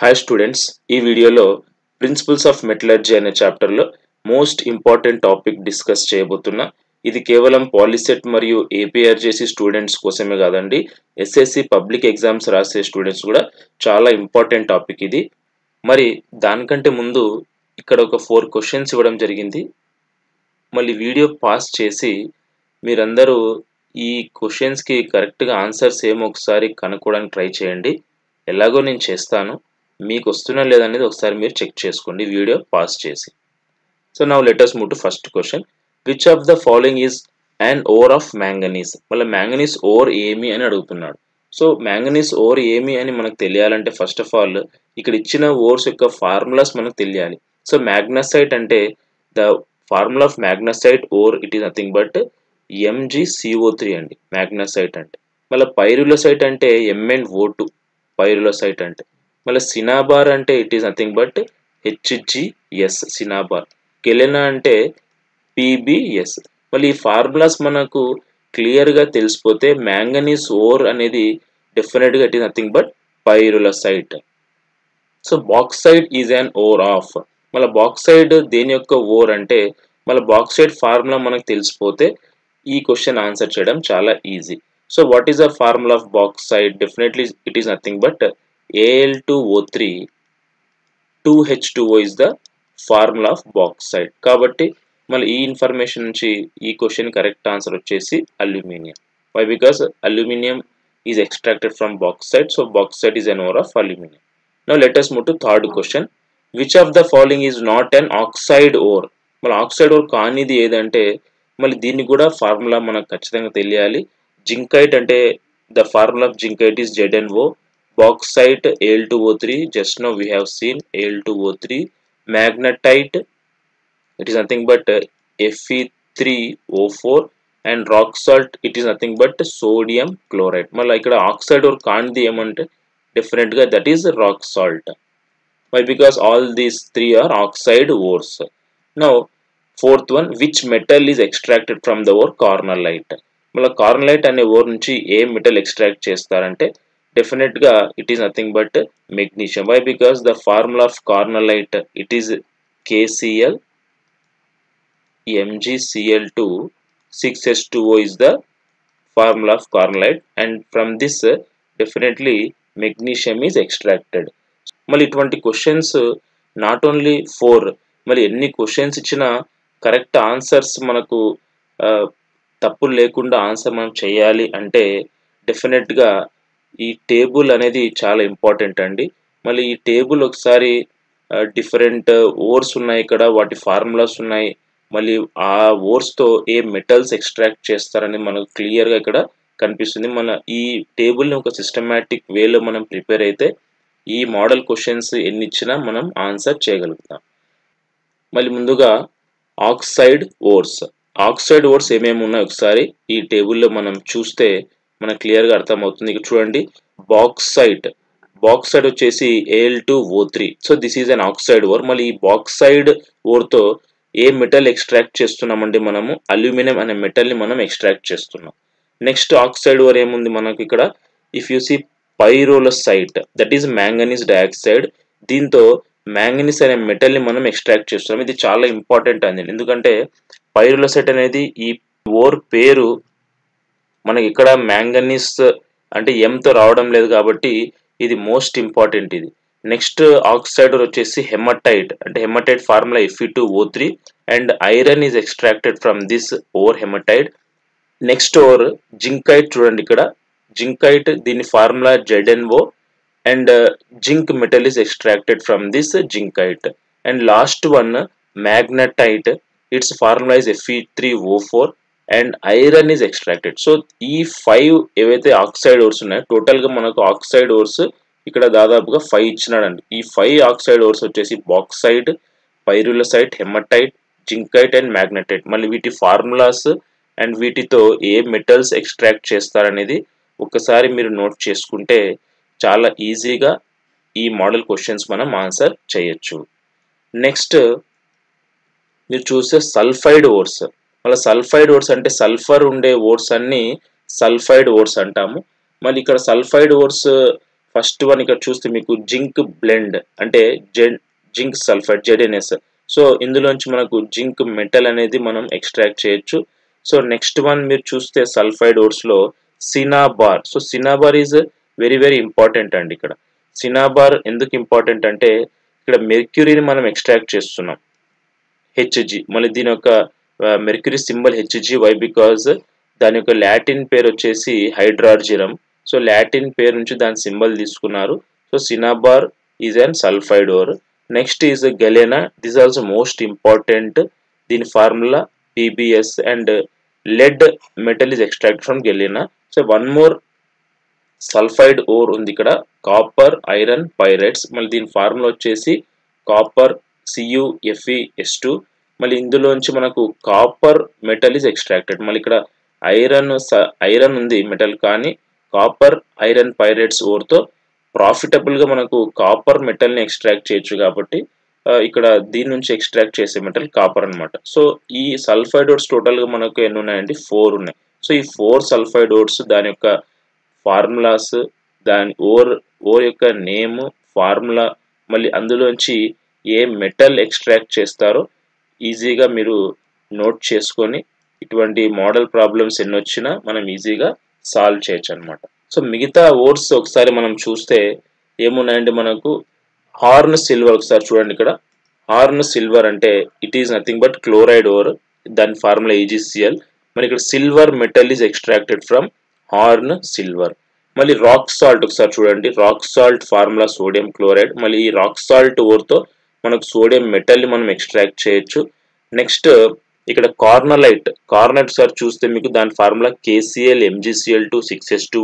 Hi students ఈ వీడియోలో principles of metallurgy అనే చాప్టర్లో మోస్ట్ ఇంపార్టెంట్ టాపిక్ డిస్కస్ చేయబోతున్నా. ఇది కేవలం పాలిసెట్ మరియు ఏపీఆర్జేసి స్టూడెంట్స్ కోసమే కాదండి. ఎస్ఎస్సి పబ్లిక్ ఎగ్జామ్స్ రాసే స్టూడెంట్స్ కూడా చాలా ఇంపార్టెంట్ టాపిక్ ఇది. మరి దానికంటే ముందు ఇక్కడ ఒక ఫోర్ క్వశ్చన్స్ ఇవ్వడం జరిగింది. మళ్ళీ వీడియో పాస్ చేసి మీరందరూ ఈ క్వశ్చన్స్కి కరెక్ట్గా ఆన్సర్స్ ఏమో ఒకసారి కనుక్కోవడానికి ట్రై చేయండి. ఎలాగో నేను చేస్తాను. మీకు వస్తున్నా లేదనేది ఒకసారి మీరు చెక్ చేసుకోండి వీడియో పాస్ చేసి. So now let's move to first question which of the following is an ore of manganese మళ్ళీ మ్యాంగనీస్ ఓర్ ఏమి అని అడుగుతున్నాడు. సో మ్యాంగనీస్ ఓర్ ఏమి అని మనకు తెలియాలంటే ఫస్ట్ ఆఫ్ ఆల్ ఇక్కడ ఇచ్చిన ఓర్స్ యొక్క ఫార్ములాస్ మనకు తెలియాలి. సో మ్యాగ్నసైట్ అంటే the formula of magnesite ore it is nothing but MGCO three అండి. మ్యాగ్నసైట్ అంటే. మళ్ళీ పైరులసైట్ అంటే ఎంఎన్ ఓ టూ పైరులసైట్ అంటే. మళ్ళీ సినాబార్ అంటే it is nothing but HGS cinnabar. Galena అంటే పీబీఎస్ మళ్ళీ ఈ ఫార్ములాస్ మనకు క్లియర్గా తెలిసిపోతే మ్యాంగనీస్ ఓర్ అనేది డెఫినెట్గా it is nothing but pyrolusite. So bauxite is an ore of. మళ్ళీ బాక్సైడ్ దేని యొక్క ఓర్ అంటే మళ్ళీ బాక్సైడ్ ఫార్ములా మనకు తెలిసిపోతే ఈ క్వశ్చన్ ఆన్సర్ చేయడం చాలా easy so what is the formula of bauxite definitely it is nothing but AL two O three two H two O is the formula of bauxite కాబట్టి మళ్ళీ ఈ information నుంచి ఈ question correct answer వచ్చేసి aluminium why because aluminium is extracted from bauxite so bauxite is an ore of aluminium now let's move to third question which of the following is not an oxide ore మళ్ళీ oxide ore కానిది ఏదంటే మళ్ళీ దీన్ని కూడా formula మనకు ఖచ్చితంగా తెలియాలి. Zincite అంటే the formula of zincite is Z N O bauxite Al2O3 just now we have seen Al2O3 magnetite it is nothing but Fe3O4 and rock salt it is nothing but sodium chloride మళ్ళీ ఇక్కడ oxide వరకు కానిది ఏమంటే డిఫరెంట్గా that is rock salt why because all these three are oxide ores now fourth one which metal is extracted from the ore carnallite carnallite light అనే ore నుంచి ఏ metal extract చేస్తారంటే డెఫినెట్గా it is nothing but magnesium why because the formula of carnallite it is KCL MGCL two six S two O is the formula of carnallite and from this definitely magnesium is extracted మళ్ళీ ఇటువంటి questions not only four మళ్ళీ ఎన్ని questions ఇచ్చినా correct answers మనకు తప్పులు లేకుండా answer మనం చేయాలి అంటే డెఫినెట్గా ఈ టేబుల్ అనేది చాలా ఇంపార్టెంట్ అండి. మళ్ళీ ఈ టేబుల్ ఒకసారి డిఫరెంట్ ఓర్స్ ఉన్నాయి ఇక్కడ వాటి ఫార్ములాస్ ఉన్నాయి. మళ్ళీ ఆ ఓర్స్తో ఏ మెటల్స్ ఎక్స్ట్రాక్ట్ చేస్తారని మనకు క్లియర్గా ఇక్కడ కనిపిస్తుంది. మన ఈ టేబుల్ని ఒక సిస్టమేటిక్ వేలో మనం ప్రిపేర్ అయితే ఈ మోడల్ క్వశ్చన్స్ ఎన్ని ఇచ్చినా మనం ఆన్సర్ చేయగలుగుతాం. మళ్ళీ ముందుగా ఆక్సైడ్ ఓర్స్. ఆక్సైడ్ ఓర్స్ ఏమేమి ఉన్నాయి ఒకసారి? ఈ టేబుల్లో మనం చూస్తే మనకు క్లియర్గా అర్థమవుతుంది. ఇక్కడ చూడండి బాక్సైడ్. బాక్సైడ్ వచ్చేసి AL two O three so this is an oxide ore మళ్ళీ ఈ బాక్సైడ్ ఓర్తో ఏ మెటల్ ఎక్స్ట్రాక్ట్ చేస్తున్నామండి మనము? అల్యూమినియం అనే మెటల్ని మనం ఎక్స్ట్రాక్ట్ చేస్తున్నాం. నెక్స్ట్ ఆక్సైడ్ ఓర్ ఏముంది మనకు ఇక్కడ? If you see pyrolusite that is manganese dioxide దీంతో మ్యాంగనీస్ అనే మెటల్ని మనం ఎక్స్ట్రాక్ట్ చేస్తున్నాం. ఇది చాలా ఇంపార్టెంట్ అండి. ఎందుకంటే పైరోలసైట్ అనేది ఈ ఓర్ పేరు మనకి ఇక్కడ మ్యాంగనీస్ అంటే ఎంతో రావడం లేదు కాబట్టి ఇది మోస్ట్ ఇంపార్టెంట్ ఇది. నెక్స్ట్ ఆక్సైడ్ వచ్చేసి హెమటైట్ అంటే hematite formula FE two O three and iron is extracted from this ore hematite next ore zincite చూడండి ఇక్కడ. జింకైట్ దీని formula ZNO and zinc metal is extracted from this zincite. And last one magnetite its formula is FE three O four and iron is extracted so ఈ five ఏవైతే oxide ores ఉన్నాయో టోటల్గా మనకు oxide ఓర్స్ ఇక్కడ దాదాపుగా five ఇచ్చినాడండి. ఈ five oxide ores వచ్చేసి bauxite pyrolusite hematite zincite and magnetite మళ్ళీ వీటి ఫార్ములాస్ అండ్ వీటితో ఏ మెటల్స్ ఎక్స్ట్రాక్ట్ చేస్తారనేది ఒకసారి మీరు నోట్ చేసుకుంటే చాలా ఈజీగా ఈ మోడల్ క్వశ్చన్స్ మనం ఆన్సర్ చేయొచ్చు. నెక్స్ట్ మీరు చూస్తే సల్ఫైడ్ ఓర్స్ మళ్ళీ సల్ఫైడ్ ఓట్స్ అంటే సల్ఫర్ ఉండే ఓట్స్ అన్ని సల్ఫైడ్ ఓట్స్ అంటాము. మళ్ళీ ఇక్కడ సల్ఫైడ్ ఓట్స్ ఫస్ట్ వన్ ఇక్కడ చూస్తే మీకు జింక్ బ్లెండ్ అంటే జింక్ సల్ఫైడ్ జెడ్ఎన్ఎస్ సో ఇందులోంచి మనకు జింక్ మెటల్ అనేది మనం ఎక్స్ట్రాక్ట్ చేయొచ్చు. సో నెక్స్ట్ వన్ మీరు చూస్తే sulphide ఓట్స్లో cinnabar. So cinnabar is very very important అండి ఇక్కడ. సినాబార్ ఎందుకు ఇంపార్టెంట్ అంటే ఇక్కడ మెర్క్యూరీని మనం ఎక్స్ట్రాక్ట్ చేస్తున్నాం. హెచ్జి మళ్ళీ దీని యొక్క mercury symbol HG why because దాని యొక్క లాటిన్ పేరు వచ్చేసి హైడ్రార్జిరం సో లాటిన్ పేరు నుంచి దాని సింబల్ తీసుకున్నారు. So cinnabar is an sulphide ore next is galena this also most important దీని formula PBS and lead metal is extract from galena so one more sulphide ore ఉంది ఇక్కడ. Copper iron pyrites మళ్ళీ దీని formula వచ్చేసి copper సియుఎఫ్ఈ yes two మళ్ళీ ఇందులోంచి మనకు copper metal is extracted మళ్ళీ ఇక్కడ ఐరన్ ఐరన్ ఉంది మెటల్ కానీ కాపర్ ఐరన్ పైరేట్స్ ఓర్తో ప్రాఫిటబుల్గా మనకు కాపర్ మెటల్ని ఎక్స్ట్రాక్ట్ చేయొచ్చు కాబట్టి ఇక్కడ దీని నుంచి ఎక్స్ట్రాక్ట్ చేసే మెటల్ కాపర్ అనమాట సో ఈ సల్ఫైడ్ ఓడ్స్ టోటల్గా మనకు ఎన్ని ఉన్నాయండి ఫోర్ ఉన్నాయి. సో ఈ ఫోర్ సల్ఫైడ్ ఓడ్స్ దాని యొక్క ఫార్ములాస్ దాని ఓర్ ఓర్ యొక్క నేమ్ ఫార్ములా మళ్ళీ అందులోంచి ఏ మెటల్ ఎక్స్ట్రాక్ట్ చేస్తారో ఈజీగా మీరు నోట్ చేసుకొని ఇటువంటి మోడల్ ప్రాబ్లమ్స్ ఎన్ని వచ్చినా మనం ఈజీగా సాల్వ్ చేయొచ్చు అనమాట సో మిగతా ఓర్స్ ఒకసారి మనం చూస్తే ఏమున్నాయండి మనకు హార్న్ సిల్వర్ ఒకసారి చూడండి ఇక్కడ. హార్న్ సిల్వర్ అంటే it is nothing but chloride ore దాని ఫార్ములా ఈజీసీఎల్ మరి ఇక్కడ silver metal is extracted from horn silver. మళ్ళీ రాక్ సాల్ట్ ఒకసారి చూడండి. Rock salt formula sodium chloride. మళ్ళీ ఈ రాక్ సాల్ట్ ఓర్తో మనకు సోడియం మెటల్ని మనం ఎక్స్ట్రాక్ట్ చేయొచ్చు. నెక్స్ట్ ఇక్కడ కార్నలైట్ కార్నలైట్ సార్ చూస్తే మీకు దాని formula KCL MGCL two six S two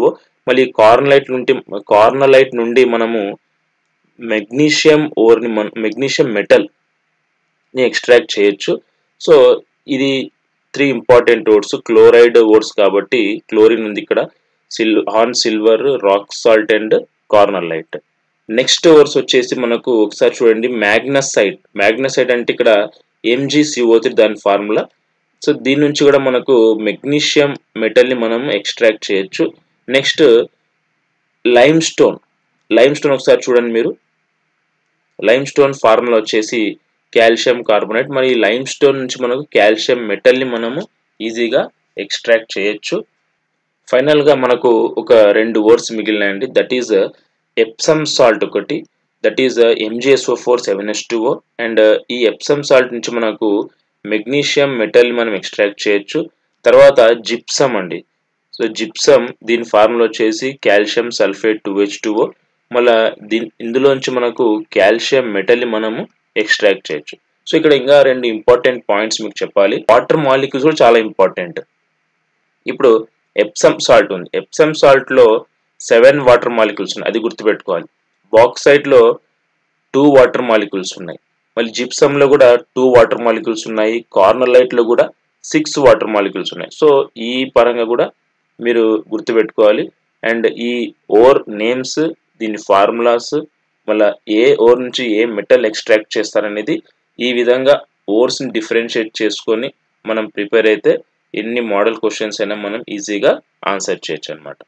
మళ్ళీ కార్నలైట్ నుండి కార్నలైట్ నుండి మనము మెగ్నీషియం ఓర్ని మన మెగ్నీషియం మెటల్ని ఎక్స్ట్రాక్ట్ చేయొచ్చు. సో ఇది three important ores chloride ores కాబట్టి క్లోరిన్ ఉంది ఇక్కడ. సిల్ horn silver rock salt and carnallite. Next ores వచ్చేసి మనకు ఒకసారి చూడండి మ్యాగ్నసైట్ మ్యాగ్నసైట్ అంటే ఇక్కడ ఎంజీసీఓ దాని ఫార్ములా సో దీని నుంచి కూడా మనకు మెగ్నీషియం మెటల్ని మనం ఎక్స్ట్రాక్ట్ చేయొచ్చు. Next limestone lime stone ఒకసారి చూడండి మీరు. లైమ్ స్టోన్ ఫార్ములా వచ్చేసి కాల్షియం కార్బోనేట్ మరి లైమ్ స్టోన్ నుంచి మనకు కాల్షియం మెటల్ని మనము ఈజీగా ఎక్స్ట్రాక్ట్ చేయొచ్చు. ఫైనల్గా మనకు ఒక రెండు వర్డ్స్ మిగిలినాయండి. దట్ ఈజ్ ఎప్సమ్ సాల్ట్ ఒకటి that is MGSO four seven S two and ఈ ఎప్సమ్ సాల్ట్ నుంచి మనకు మెగ్నీషియం మెటల్ మనం ఎక్స్ట్రాక్ట్ చేయొచ్చు. తర్వాత జిప్సమ్ అండి. సో జిప్సమ్ దీని ఫార్ములా వచ్చేసి calcium sulphate two H two మళ్ళీ దీని ఇందులోంచి మనకు కాల్షియం మెటల్ మనము ఎక్స్ట్రాక్ట్ చేయొచ్చు. సో ఇక్కడ ఇంకా రెండు ఇంపార్టెంట్ పాయింట్స్ మీకు చెప్పాలి. వాటర్ మాలిక్యూల్స్ కూడా చాలా ఇంపార్టెంట్ ఇప్పుడు ఎప్సమ్ సాల్ట్ ఉంది. ఎప్సమ్ సాల్ట్లో సెవెన్ వాటర్ మాలిక్యూల్స్ ఉన్నాయి. అది గుర్తుపెట్టుకోవాలి. బాక్సైట్లో టూ వాటర్ మాలిక్యూల్స్ ఉన్నాయి. మళ్ళీ జిప్సంలో కూడా టూ వాటర్ మాలిక్యూల్స్ ఉన్నాయి. కార్నర్ లైట్లో కూడా సిక్స్ వాటర్ మాలిక్యూల్స్ ఉన్నాయి. సో ఈ పరంగా కూడా మీరు గుర్తుపెట్టుకోవాలి. అండ్ ఈ ఓర్ నేమ్స్ దీని ఫార్ములాస్ మళ్ళీ ఏ ఓర్ నుంచి ఏ మెటల్ ఎక్స్ట్రాక్ట్ చేస్తారనేది ఈ విధంగా ఓర్స్ని డిఫరెన్షియేట్ చేసుకొని మనం ప్రిపేర్ అయితే ఎన్ని మోడల్ క్వశ్చన్స్ అయినా మనం ఈజీగా ఆన్సర్ చేయొచ్చు అనమాట